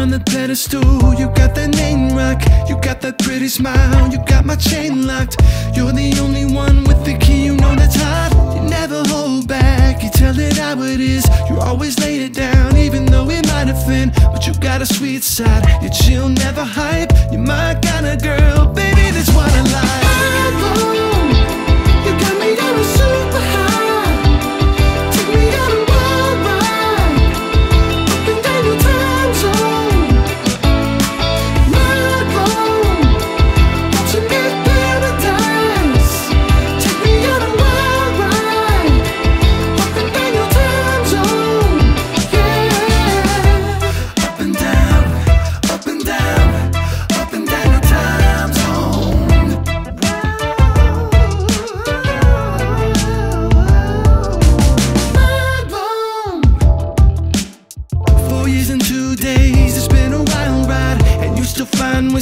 on the pedestal. You got that name rock, you got that pretty smile, you got my chain locked. You're the only one with the key, you know that's hot. You never hold back, you tell it how it is. You always lay it down, even though it might offend. But you got a sweet side, you chill, never hype. You're my kind of girl, baby, that's what I like.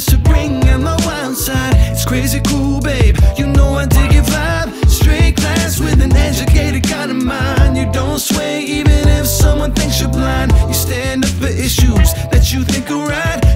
To bring out my wild side. It's crazy cool, babe. You know I dig your vibe. Straight class with an educated kind of mind. You don't sway even if someone thinks you're blind. You stand up for issues that you think are right.